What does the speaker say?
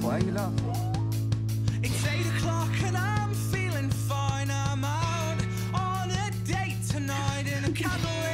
Why you laughing? It's eight o'clock and I'm feeling fine. I'm out on a date tonight in a cabaret.